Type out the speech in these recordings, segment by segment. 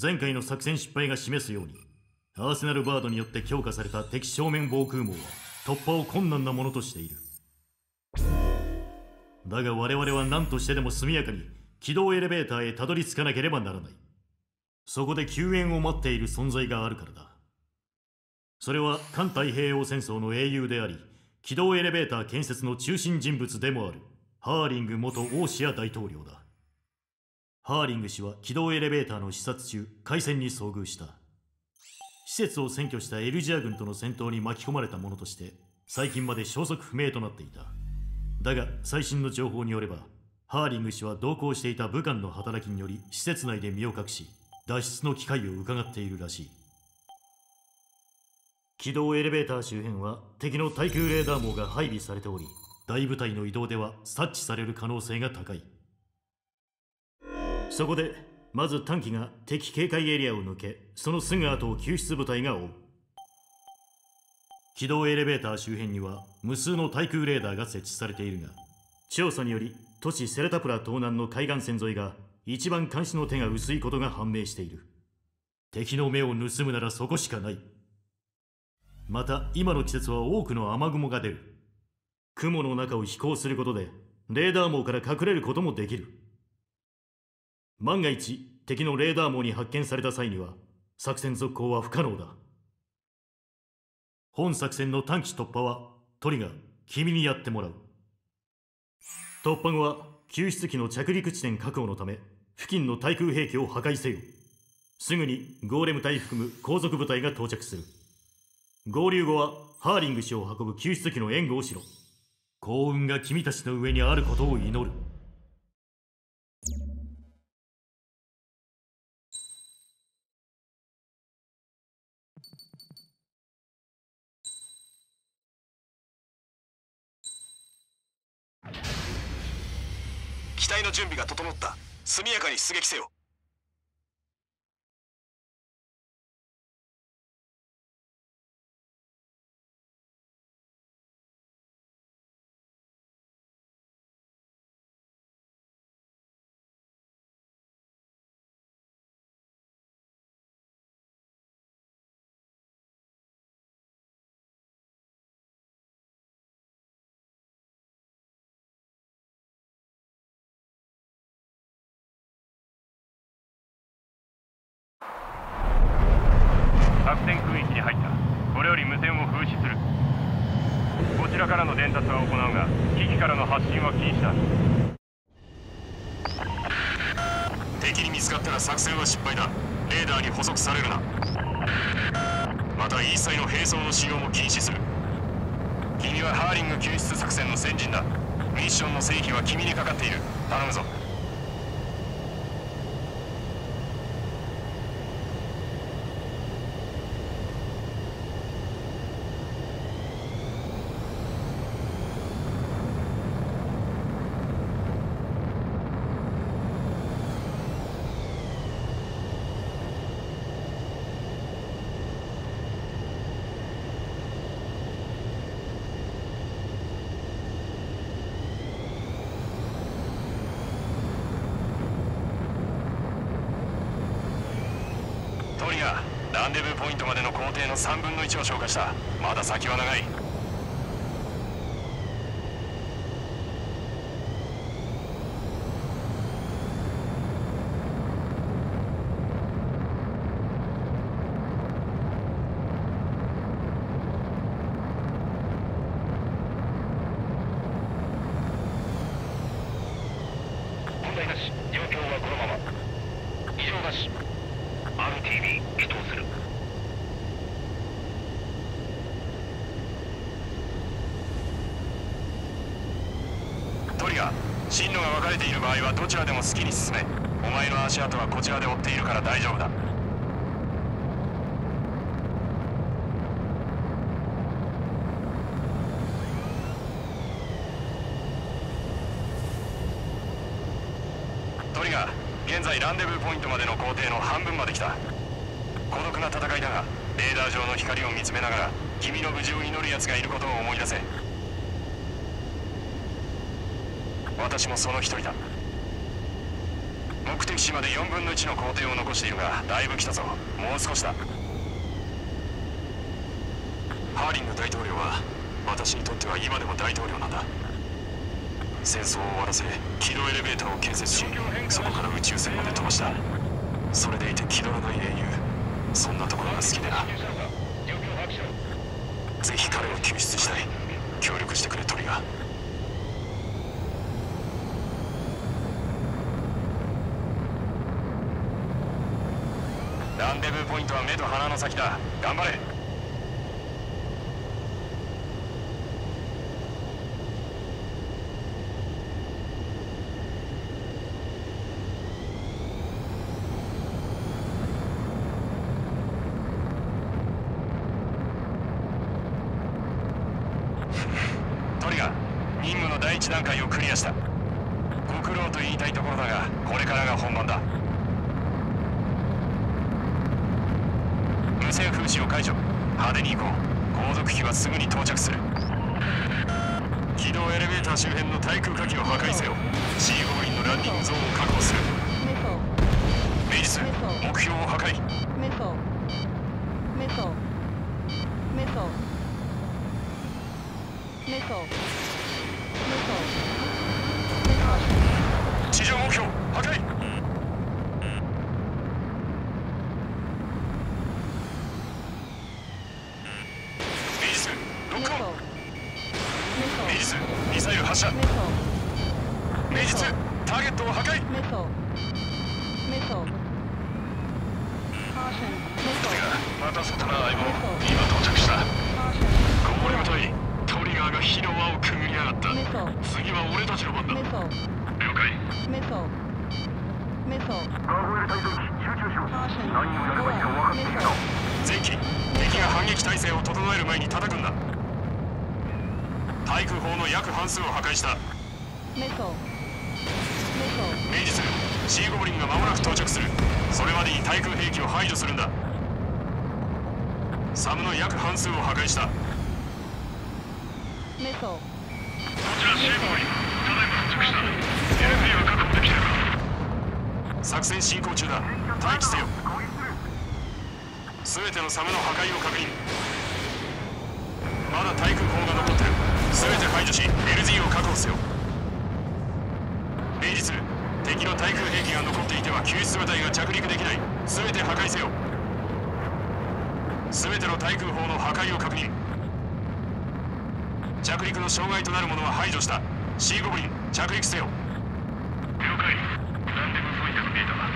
前回の作戦失敗が示すようにアーセナルバードによって強化された敵正面防空網は突破を困難なものとしている。だが我々は何としてでも速やかに軌道エレベーターへたどり着かなければならない。そこで救援を待っている存在があるからだ。それは環太平洋戦争の英雄であり軌道エレベーター建設の中心人物でもあるハーリング元オーシア大統領だ。ハーリング氏は軌道エレベーターの視察中海戦に遭遇した。施設を占拠したエルジア軍との戦闘に巻き込まれたものとして最近まで消息不明となっていた。だが最新の情報によればハーリング氏は同行していた武官の働きにより施設内で身を隠し脱出の機会を伺っているらしい。軌道エレベーター周辺は敵の対空レーダー網が配備されており大部隊の移動では察知される可能性が高い。そこでまず短期が敵警戒エリアを抜けそのすぐ後を救出部隊が追う。軌道エレベーター周辺には無数の対空レーダーが設置されているが調査により都市セレタプラ東南の海岸線沿いが一番監視の手が薄いことが判明している。敵の目を盗むならそこしかない。また今の季節は多くの雨雲が出る。雲の中を飛行することでレーダー網から隠れることもできる。万が一敵のレーダー網に発見された際には作戦続行は不可能だ。本作戦の短期突破はトリガー君にやってもらう。突破後は救出機の着陸地点確保のため付近の対空兵器を破壊せよ。すぐにゴーレム隊含む後続部隊が到着する。合流後はハーリング氏を運ぶ救出機の援護をしろ。幸運が君たちの上にあることを祈る。機体の準備が整った。速やかに出撃せよ。ちらからの伝達は行うが機器からの発信は禁止だ。敵に見つかったら作戦は失敗だ。レーダーに捕捉されるな。また一切の兵装の使用も禁止する。君はハーリング救出作戦の先人だ。ミッションの成否は君にかかっている。頼むぞトリガーランデブーポイントまでの工程の3分の1を消化した。まだ先は長い問題なし状況はこのまま異常なし RTV 起動するトリガー進路が分かれている場合はどちらでも好きに進めお前の足跡はこちらで追っているから大丈夫だ。トリガー現在ランデブーポイントまでの工程の半分まで来た。孤独な戦いだがレーダー上の光を見つめながら君の無事を祈る奴がいることを思い出せ。私もその一人だ。目的地まで4分の1の工程を残しているがだいぶ来たぞ。もう少しだ。ハーリング大統領は私にとっては今でも大統領なんだ。戦争を終わらせ軌道エレベーターを建設しそこから宇宙船まで飛ばした。それでいて気取らない英雄。そんなところが好きでな。ぜひ彼を救出したい。協力してくれトリガー。ランデブーポイントは目と鼻の先だ。頑張れトリガー任務の第一段階をクリアしたご苦労と言いたいところだがこれからが本番だ無線封止を解除派手に行こ機はすぐに到着する軌道エレベーター周辺の対空火器を破壊せよ C ゴブリンのランディングゾーンを確保するメイジス目標を破壊 Missile. Missile. Missile. Missile. Missile. Missile. 地上目標破壊メイジスロックオン Missile. メイジスミサイル発射 Missile. メイジスターゲットを破壊 Missile. Missile. Caution. Missile. また外な相棒.今到着した.ゴーレム隊トリガーが火の輪をくぐりやがった.次は俺たちの番だ.了解 Missile. Missile. ガーゴイル隊長集中しろ.何をやればいいか分かっている.前期敵が反撃態勢を整える前に叩くんだ対空砲の約半数を破壊した Missile. Missile. 明日シーゴブリンが間もなく到着する。それまでに対空兵器を排除するんだ。サムの約半数を破壊した.こちらシーゴブリンただいま到着した。LP は確保できてるか？作戦進行中だ。待機せよ。全てのサムの破壊を確認。まだ対空砲が残ってる。全て排除し LG を確保せよ敵の対空兵器が残っていては救出部隊が着陸できない。全て破壊せよ。全ての対空砲の破壊を確認。着陸の障害となるものは排除した。シーゴブリン着陸せよ。了解。ランデブーポイントが見えたわ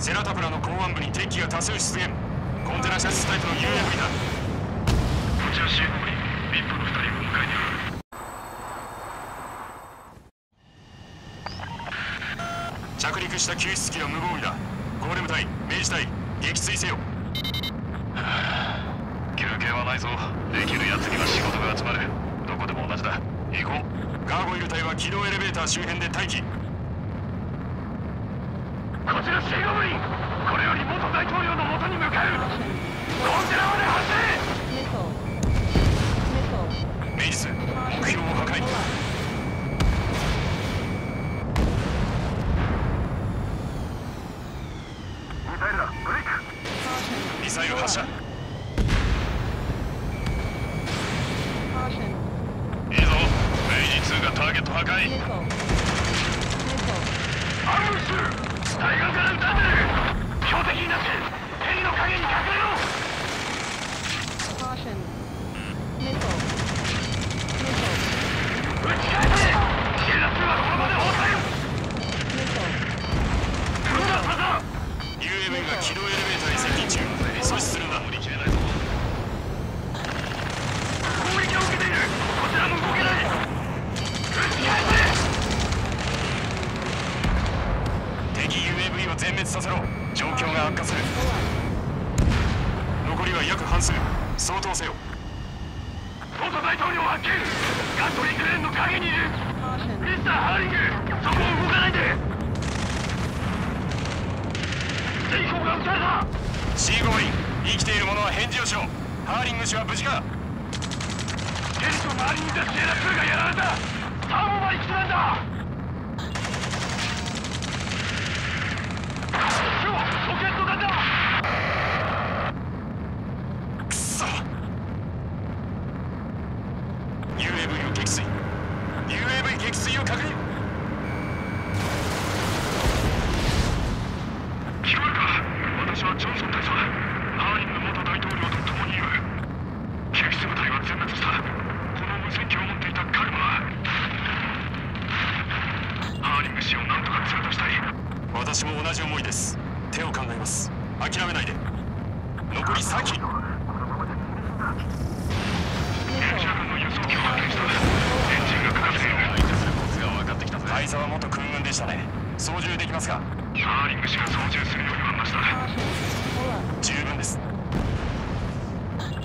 セラタプラの港湾部に敵機が多数出現。コンテナシャスタイプの UAV だこちらシーゴブリンビップの2人を迎えている着陸した救出機は無防備だ。ゴーレム隊明治隊撃墜せよ。休憩はないぞ。できるやつには仕事が集まる。どこでも同じだ。行こう。ガーゴイル隊は軌道エレベーター周辺で待機。こちらシーゴブリン。これより元大統領の元に向かう。コンテナまで発 Missile. Missile. 生メイジス目標を破壊 Caution. ミサイル発射 Caution. いいぞメイジ2がターゲット破壊.アンブッシュ対岸から撃たれてる標的になってヘリの陰に隠れろ Caution. Missile. Missile. 撃ち返せシェラ2はこの場で崩壊 Missile. 踏んだパタ UAV が軌道エレベーターに接近中阻止する全滅させろ。状況が悪化する。残りは約半数。相当せよ。元大統領発見ガトリンクレーンの陰にいる。ミスターハーリング。そこを動かないで。が撃た。れた生きている者は返事をしろ。ハーリング氏は無事か。周りにいたがやられた。てんだ。はロケット弾だしたね。操縦できますか？ハーリング氏が操縦するようになりました。十分です。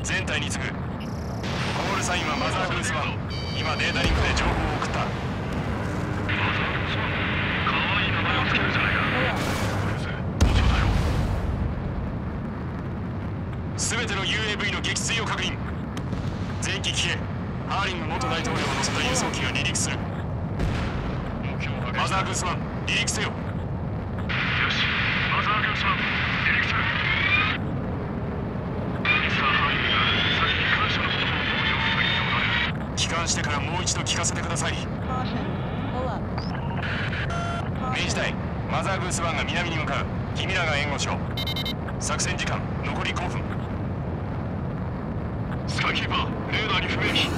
全体に次ぐ。コールサインはマザーグースワン。今データリンクで情報を送った。マザーグースワンかわいい名前をつけるじゃないか。すべての UAV の撃墜を確認。全機機へ。ハーリング元大統領を乗せた輸送機が離陸する。マザーグースマン離陸せよ。よし。マザーグースマン離陸するミスターハイムが先に感謝の言葉を暴力ておられる帰還してからもう一度聞かせてください。明治隊マザーグースワンが南に向かう。君らが援護しろ。作戦時間残り5分。スカキーパーレーダーに不明機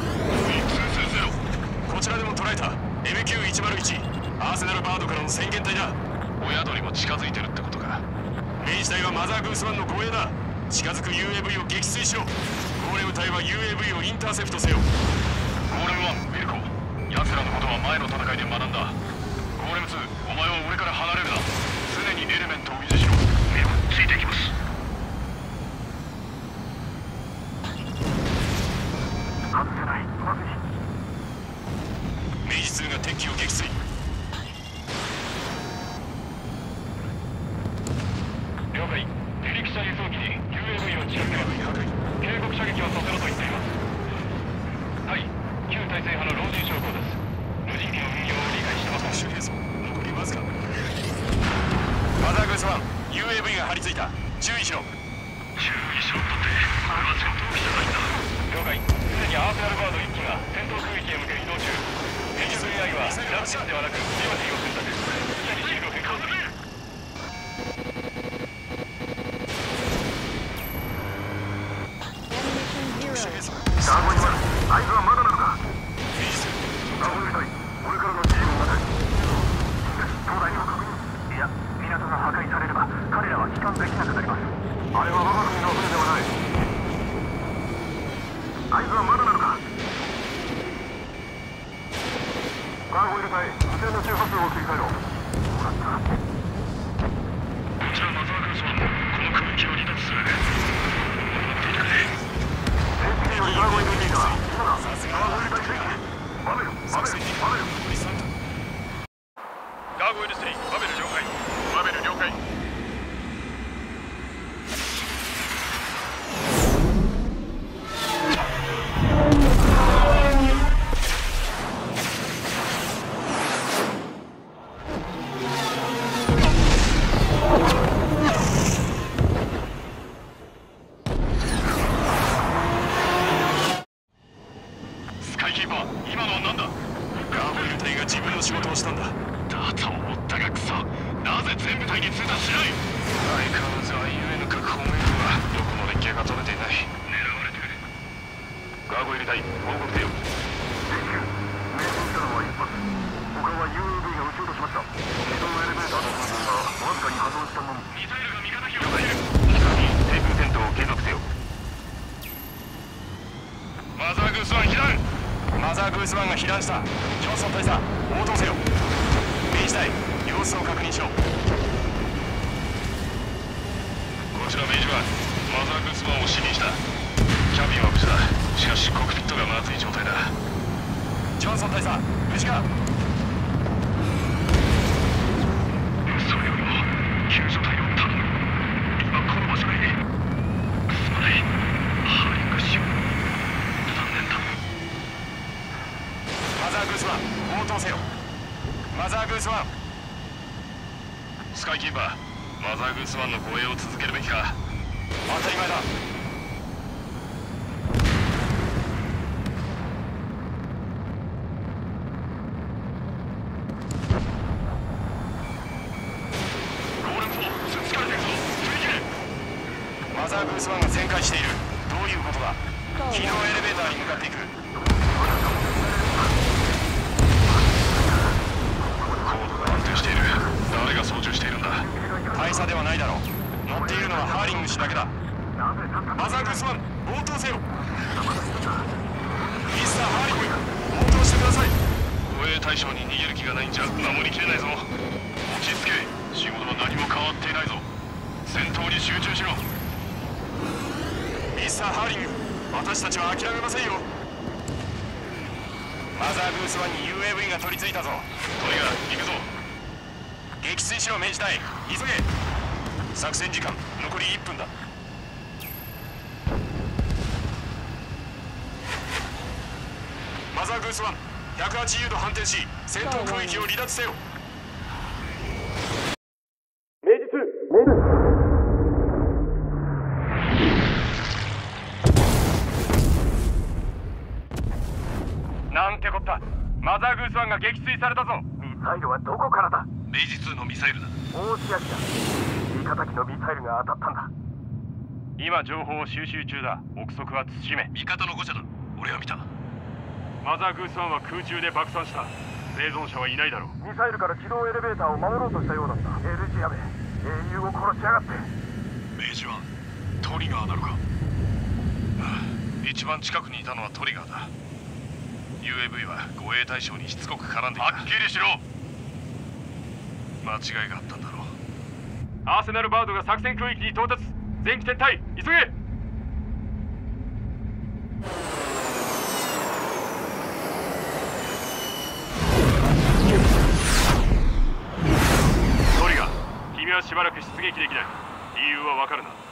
V220 こちらでも捉えた。MQ101 アーセナルバードからの宣言隊だ。親鳥も近づいてるってことか。明治隊はマザーグースマンの護衛だ。近づく UAV を撃墜しろ。ゴーレム隊は UAV をインターセプトせよ。ゴーレム1ウィルコ。奴らのことは前の戦いで学んだ。ゴーレム2お前は俺から離れるな。常にエレメントを維持しろ。目はついていきます。バベル了解。バベル了解。完したスワンが全開している。どういうことだ？機能エレベーターに向かっていく。高度が安定している。誰が操縦しているんだ？大差ではないだろう。乗っているのはハーリング氏だけだ。マザーグースワン応答せよ。ミスターハーリング応答してください。護衛対象に逃げる気がないんじゃ守りきれないぞ。落ち着け。仕事は何も変わっていないぞ。戦闘に集中しろミスターハーリング私たちは諦めませんよ。マザーグースワンに UAV が取り付いたぞ。トリガー行くぞ。撃墜しろ命じたい。急げ。作戦時間残り1分だ。マザーグースワン180度反転し戦闘空域を離脱せよ。なんてこった。マザーグースワンが撃墜されたぞ。ミサイルはどこからだ？明治2のミサイルだ。大仕上げだ味方機のミサイルが当たったんだ。今情報を収集中だ。憶測は慎め。味方の誤射だ。俺は見た。マザーグースワンは空中で爆散した。生存者はいないだろう。ミサイルから起動エレベーターを守ろうとしたようだった。エルジアベ英雄を殺しやがって。明治はトリガーなのか。一番近くにいたのはトリガーだ UAV は護衛対象にしつこく絡んでいた。はっきりしろ。間違いがあったんだろう。アーセナルバードが作戦空域に到達。全機撤退。急げ。トリガー君はしばらく出撃できない。理由はわかるな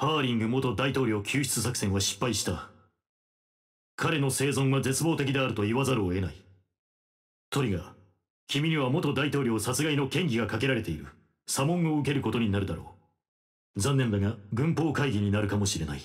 ハーリング元大統領救出作戦は失敗した。彼の生存は絶望的であると言わざるを得ない。トリガー、君には元大統領殺害の嫌疑がかけられている。査問を受けることになるだろう。残念だが、軍法会議になるかもしれない。